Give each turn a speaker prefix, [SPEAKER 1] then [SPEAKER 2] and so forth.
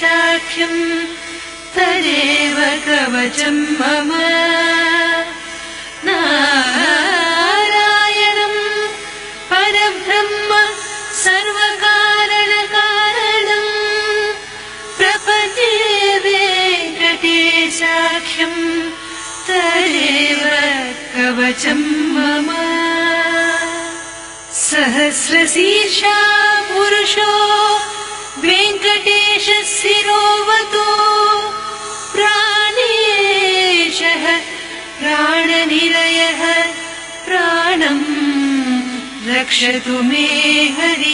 [SPEAKER 1] साख्यम् तदेव कवचम् मम नारायणम् परब्रह्म सर्वकारणकारणम् प्रपदे वेङ्कटेशाख्यम् तदेव कवचम् मम सहस्रशीर्षा वेङ्कटेशशिरोवतो प्राणेशः प्राणनिलयः प्राणम् रक्षतु मे हरिः